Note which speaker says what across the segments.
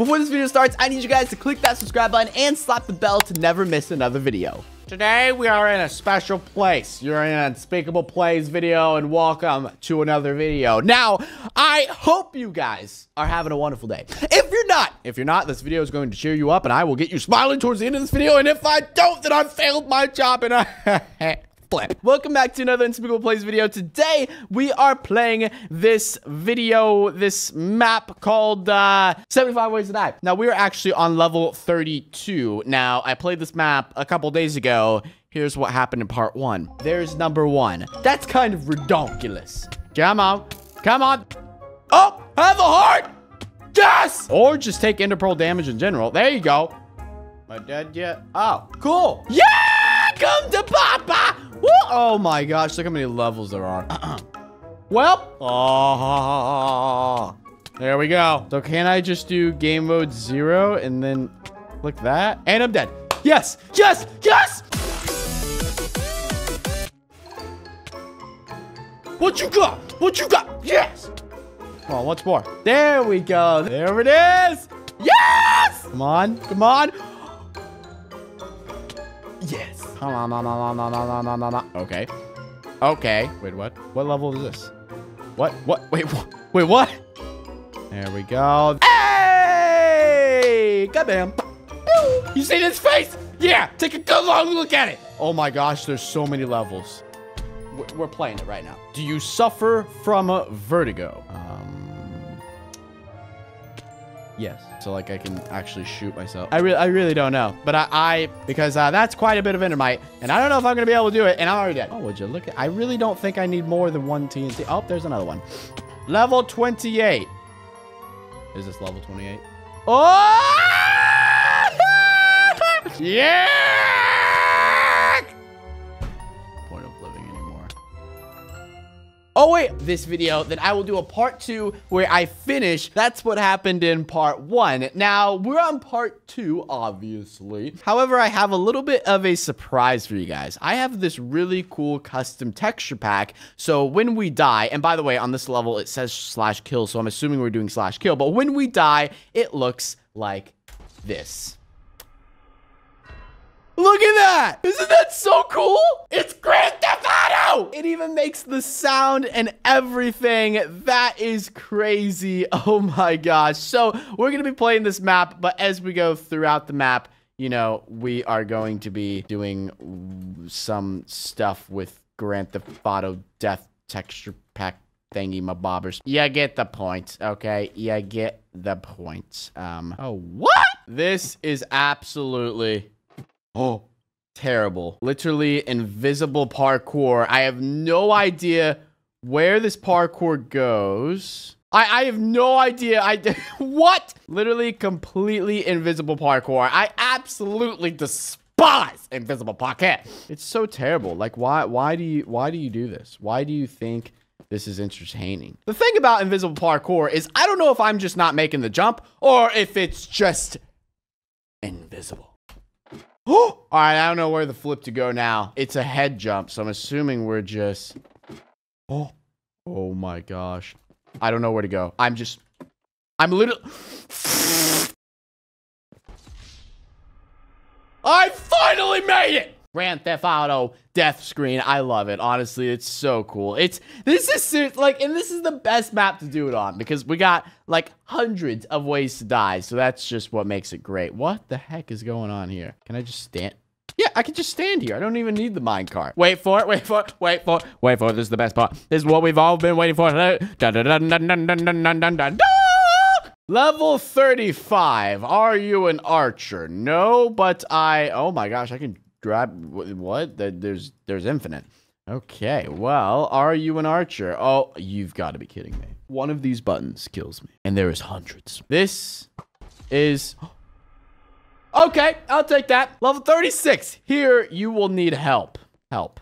Speaker 1: Before this video starts, I need you guys to click that subscribe button and slap the bell to never miss another video.
Speaker 2: Today we are in a special place. You're in an Unspeakable Plays video and welcome to another video.
Speaker 1: Now, I hope you guys are having a wonderful day. If you're not, if you're not, this video is going to cheer you up and I will get you smiling towards the end of this video. And if I don't, then I failed my job and I... flip. Welcome back to another Unspeakable Plays video. Today, we are playing this video, this map called uh, 75 Ways to Die. Now, we are actually on level 32. Now, I played this map a couple days ago. Here's what happened in part one. There's number one. That's kind of ridiculous. Come on. Come on. Oh, have a heart. Yes! Or just take Enderpearl damage in general. There you go. Am I dead yet? Oh, cool. Yeah! Come to Papa! Woo! Oh my gosh, look how many levels there are. well, oh, there we go. So can I just do game mode zero and then click that? And I'm dead. Yes, yes, yes! What you got? What you got? Yes! Come on, once more. There we go. There it is. Yes! Come on, come on. Okay. Okay. Wait, what? What level is this? What? What? Wait, what? Wait, what? There we go. Hey! Goddamn. You see this face? Yeah, take a good long look at it. Oh my gosh, there's so many levels. We're playing it right now. Do you suffer from a vertigo? Uh, Yes. So like I can actually shoot myself. I really, I really don't know. But I, I because uh, that's quite a bit of endermite, and I don't know if I'm gonna be able to do it. And I'm already dead. Oh, would you look at? I really don't think I need more than one TNT. Oh, there's another one. Level 28. Is this level 28? Oh! yeah! Oh, wait, this video, then I will do a part two where I finish. That's what happened in part one. Now, we're on part two, obviously. However, I have a little bit of a surprise for you guys. I have this really cool custom texture pack. So when we die, and by the way, on this level, it says slash kill. So I'm assuming we're doing slash kill. But when we die, it looks like this. Look at that! Isn't that so cool? It's Grand Theft It even makes the sound and everything. That is crazy. Oh my gosh. So we're going to be playing this map, but as we go throughout the map, you know, we are going to be doing some stuff with Grand Theft Auto Death Texture Pack thingy my bobbers. You get the point, okay? You get the point. Um, oh, what? This is absolutely Oh, terrible. Literally invisible parkour. I have no idea where this parkour goes. I, I have no idea. I what? Literally completely invisible parkour. I absolutely despise invisible parkour. It's so terrible. Like why why do you why do you do this? Why do you think this is entertaining? The thing about invisible parkour is I don't know if I'm just not making the jump or if it's just invisible. All right, I don't know where the flip to go now. It's a head jump, so I'm assuming we're just... Oh, oh my gosh. I don't know where to go. I'm just... I'm literally... I finally made it! Grand Theft Auto death screen. I love it. Honestly, it's so cool. It's this is like, and this is the best map to do it on because we got like hundreds of ways to die. So that's just what makes it great. What the heck is going on here? Can I just stand? Yeah, I can just stand here. I don't even need the minecart. Wait for it. Wait for it. Wait for it. Wait for it. This is the best part. This is what we've all been waiting for. Level 35. Are you an archer? No, but I... Oh my gosh, I can grab what? There's there's infinite. Okay, well, are you an archer? Oh, you've got to be kidding me. One of these buttons kills me, and there is hundreds. This is... Okay, I'll take that. Level 36. Here, you will need help. Help.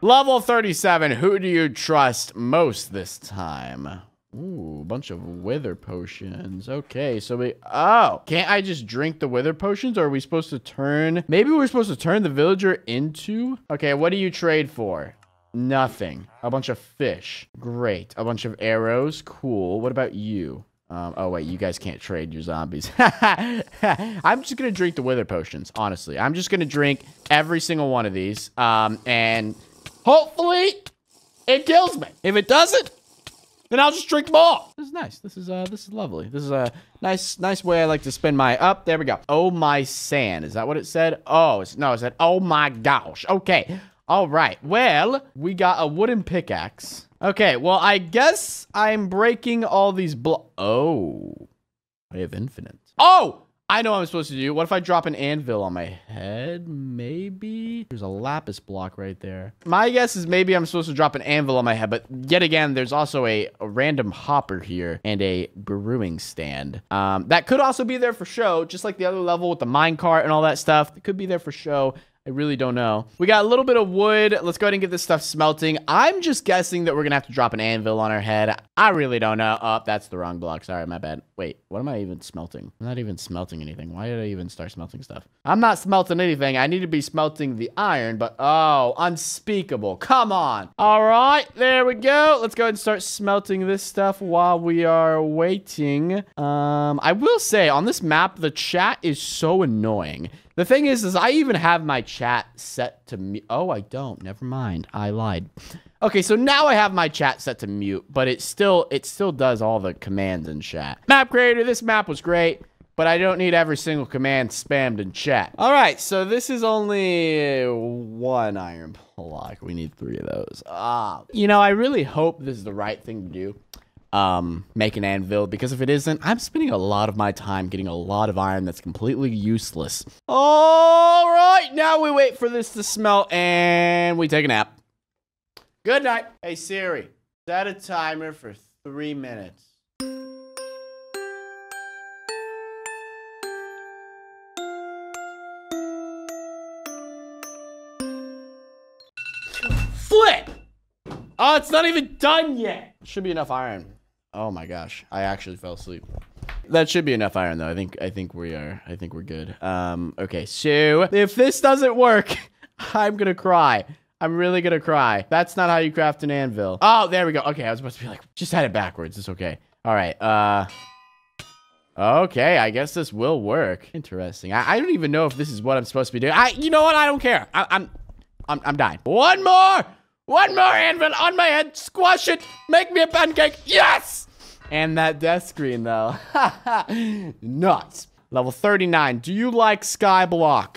Speaker 1: Level 37. Who do you trust most this time? Ooh, a bunch of wither potions. Okay, so we... Oh, can't I just drink the wither potions? Or are we supposed to turn... Maybe we're supposed to turn the villager into... Okay, what do you trade for? Nothing. A bunch of fish. Great. A bunch of arrows. Cool. What about you? Um, oh, wait, you guys can't trade your zombies. I'm just going to drink the wither potions, honestly. I'm just going to drink every single one of these. Um, and hopefully it kills me. If it doesn't, then I'll just drink them all. This is nice. This is uh, this is lovely. This is a nice, nice way I like to spend my. Up there we go. Oh my sand. Is that what it said? Oh, it's, no, it said. Oh my gosh. Okay. All right. Well, we got a wooden pickaxe. Okay. Well, I guess I'm breaking all these blo- Oh, I have infinite. Oh, I know what I'm supposed to do. What if I drop an anvil on my head? Maybe? There's a lapis block right there. My guess is maybe I'm supposed to drop an anvil on my head, but yet again, there's also a, a random hopper here and a brewing stand. Um, that could also be there for show, just like the other level with the minecart and all that stuff. It could be there for show. I really don't know. We got a little bit of wood. Let's go ahead and get this stuff smelting. I'm just guessing that we're going to have to drop an anvil on our head. I really don't know. Oh, that's the wrong block. Sorry, my bad. Wait, what am I even smelting? I'm not even smelting anything. Why did I even start smelting stuff? I'm not smelting anything. I need to be smelting the iron, but oh, unspeakable. Come on. All right, there we go. Let's go ahead and start smelting this stuff while we are waiting. Um, I will say on this map, the chat is so annoying. The thing is, is I even have my chat set to mute. Oh, I don't. Never mind. I lied. Okay, so now I have my chat set to mute, but it still it still does all the commands in chat. Map creator, this map was great, but I don't need every single command spammed in chat. All right, so this is only one iron block. We need three of those. Ah, you know, I really hope this is the right thing to do um, make an anvil because if it isn't, I'm spending a lot of my time getting a lot of iron that's completely useless. All right, now we wait for this to smelt and we take a nap. Good night. Hey Siri, set a timer for three minutes. Flip! Oh, it's not even done yet. Should be enough iron. Oh my gosh, I actually fell asleep. That should be enough iron though. I think I think we are. I think we're good. Um. Okay. So if this doesn't work, I'm gonna cry. I'm really gonna cry. That's not how you craft an anvil. Oh, there we go. Okay, I was supposed to be like, just had it backwards. It's okay. All right. Uh. Okay, I guess this will work. Interesting. I, I don't even know if this is what I'm supposed to be doing. I, you know what? I don't care. I, I'm, I'm, I'm dying. One more. One more anvil on my head. Squash it. Make me a pancake. Yes! And that death screen, though. Nuts. Level 39. Do you like Skyblock?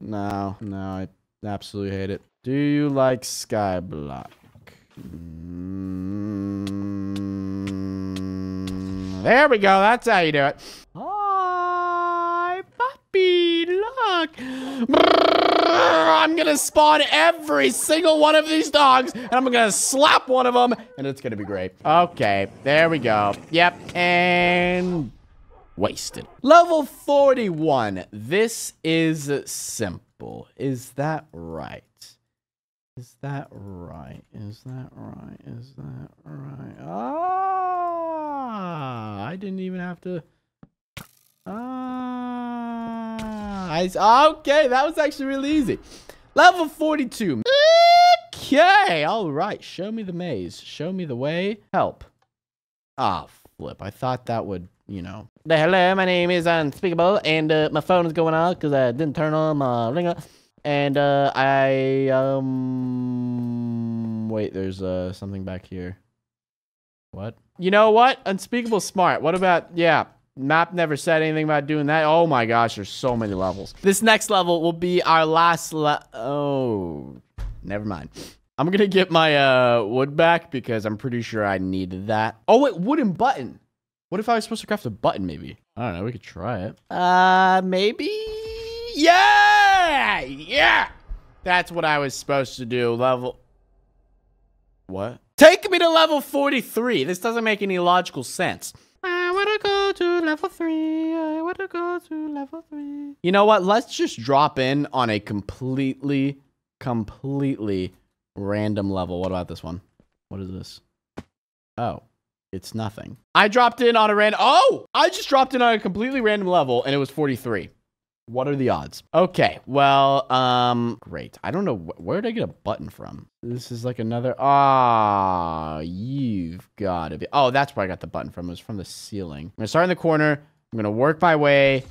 Speaker 1: No. No, I absolutely hate it. Do you like Skyblock? Mm, there we go. That's how you do it. Hi, puppy. Look. I'm gonna spawn every single one of these dogs, and I'm gonna slap one of them, and it's gonna be great. Okay, there we go. Yep, and wasted. Level 41. This is simple. Is that right? Is that right? Is that right? Is that right? Ah, I didn't even have to... Ah, Okay, that was actually really easy. Level 42. Okay, all right. Show me the maze. Show me the way. Help. Ah, oh, flip. I thought that would, you know. Hello, my name is Unspeakable, and uh, my phone is going off because I didn't turn on my ringer. And uh, I, um, wait, there's uh, something back here. What? You know what? Unspeakable smart. What about, yeah, Map never said anything about doing that. Oh my gosh, there's so many levels. This next level will be our last le- Oh, never mind. I'm gonna get my uh, wood back because I'm pretty sure I needed that. Oh wait, wooden button. What if I was supposed to craft a button maybe? I don't know, we could try it. Uh, maybe? Yeah! Yeah! That's what I was supposed to do. Level... What? Take me to level 43. This doesn't make any logical sense. I wanna go to level three. I wanna go to level three. You know what? Let's just drop in on a completely, completely random level. What about this one? What is this? Oh, it's nothing. I dropped in on a random. Oh, I just dropped in on a completely random level and it was 43. What are the odds? Okay, well, um, great. I don't know, wh where did I get a button from? This is like another, ah, you've got to be, oh, that's where I got the button from. It was from the ceiling. I'm gonna start in the corner. I'm gonna work my way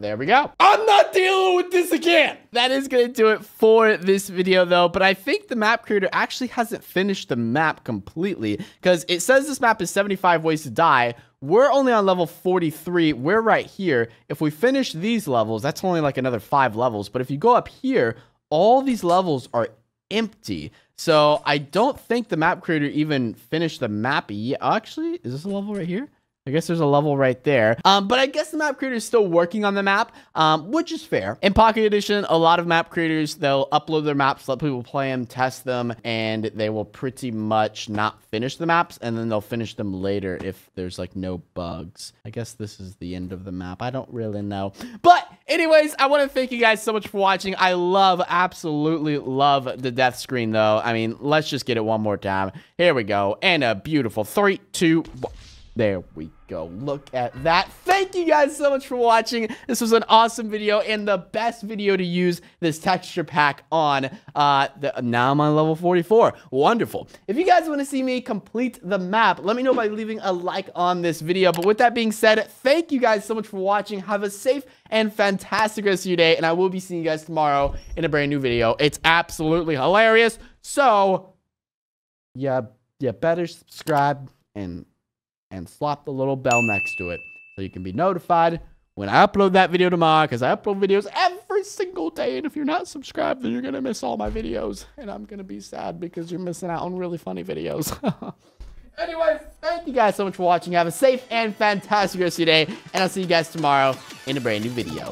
Speaker 1: there we go. I'm not dealing with this again. That is going to do it for this video, though. But I think the map creator actually hasn't finished the map completely because it says this map is 75 ways to die. We're only on level 43. We're right here. If we finish these levels, that's only like another five levels. But if you go up here, all these levels are empty. So I don't think the map creator even finished the map yet. Actually, is this a level right here? I guess there's a level right there. Um, but I guess the map creator is still working on the map, um, which is fair. In Pocket Edition, a lot of map creators, they'll upload their maps, let people play them, test them, and they will pretty much not finish the maps, and then they'll finish them later if there's like no bugs. I guess this is the end of the map. I don't really know. But anyways, I want to thank you guys so much for watching. I love, absolutely love the death screen though. I mean, let's just get it one more time. Here we go. And a beautiful three, two, one. There we go. Look at that. Thank you guys so much for watching. This was an awesome video and the best video to use this texture pack on. Uh, the, now I'm on level 44. Wonderful. If you guys want to see me complete the map, let me know by leaving a like on this video. But with that being said, thank you guys so much for watching. Have a safe and fantastic rest of your day. And I will be seeing you guys tomorrow in a brand new video. It's absolutely hilarious. So, yeah, yeah, better subscribe and and slap the little bell next to it so you can be notified when I upload that video tomorrow because I upload videos every single day. And if you're not subscribed, then you're going to miss all my videos. And I'm going to be sad because you're missing out on really funny videos. Anyways, thank you guys so much for watching. Have a safe and fantastic rest of your day. And I'll see you guys tomorrow in a brand new video.